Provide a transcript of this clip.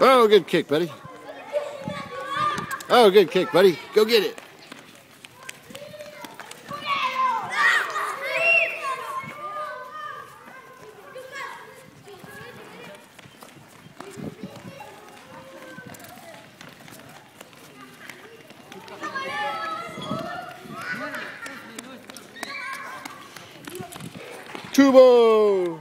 Oh, good kick, buddy. Oh, good kick, buddy. Go get it. Tubo!